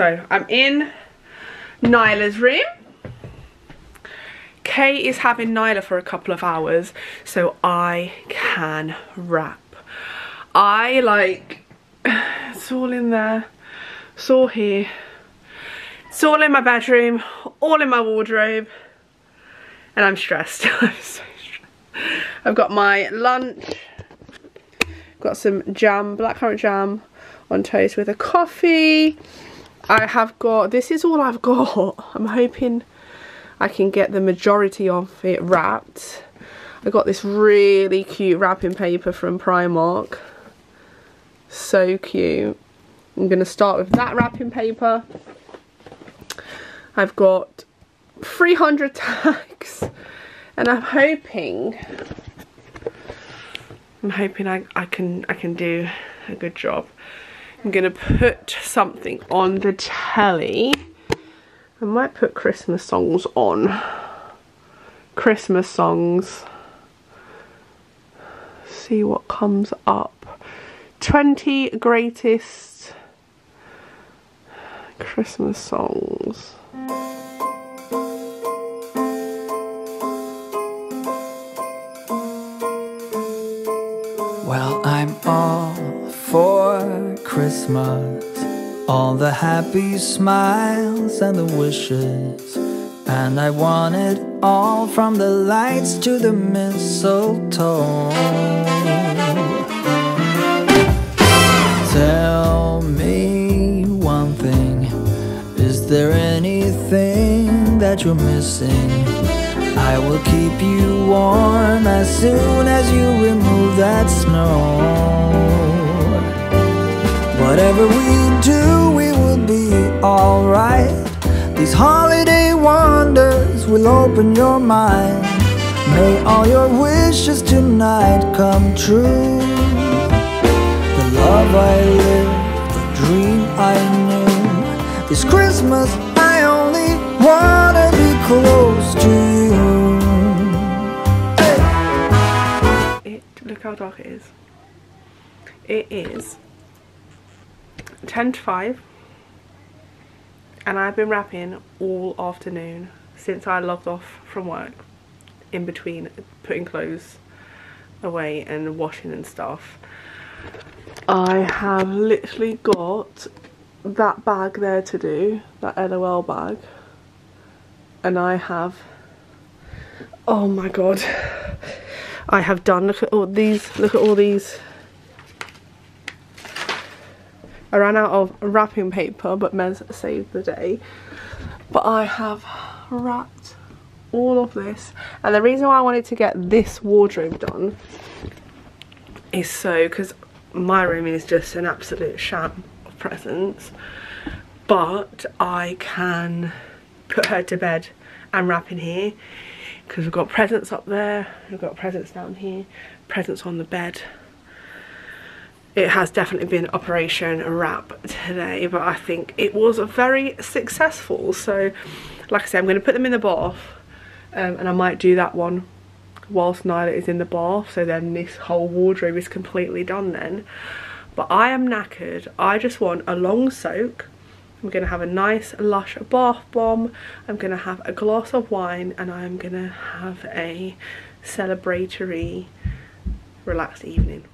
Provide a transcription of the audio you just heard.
So I'm in Nyla's room. Kay is having Nyla for a couple of hours so I can wrap. I like, it's all in there, it's all here, it's all in my bedroom, all in my wardrobe and I'm stressed. I'm so stressed. I've got my lunch, got some jam, blackcurrant jam on toast with a coffee. I have got, this is all I've got. I'm hoping I can get the majority of it wrapped. I got this really cute wrapping paper from Primark. So cute. I'm going to start with that wrapping paper. I've got 300 tags and I'm hoping I'm hoping I, I can I can do a good job. I'm gonna put something on the telly. I might put Christmas songs on. Christmas songs. See what comes up. 20 greatest Christmas songs. Well, I'm all for Christmas. All the happy smiles and the wishes. And I want it all from the lights to the mistletoe. Tell me one thing Is there anything that you're missing? I will keep you warm as soon as you remove that snow. Whatever we do, we will be alright. These holiday wonders will open your mind. May all your wishes tonight come true. The love I lived, the dream I knew. This Christmas, I only wanna be close to you. it look how dark it is it is 10 to 5 and I've been wrapping all afternoon since I logged off from work in between putting clothes away and washing and stuff I have literally got that bag there to do that LOL bag and I have oh my god I have done. Look at all these. Look at all these. I ran out of wrapping paper, but Mez saved the day. But I have wrapped all of this. And the reason why I wanted to get this wardrobe done is so, because my room is just an absolute sham of presents. But I can put her to bed and wrap in here because we've got presents up there, we've got presents down here, presents on the bed. It has definitely been Operation Wrap today, but I think it was very successful. So, like I said, I'm going to put them in the bath, um, and I might do that one whilst Nyla is in the bath, so then this whole wardrobe is completely done then. But I am knackered. I just want a long soak I'm going to have a nice lush bath bomb. I'm going to have a glass of wine and I'm going to have a celebratory relaxed evening.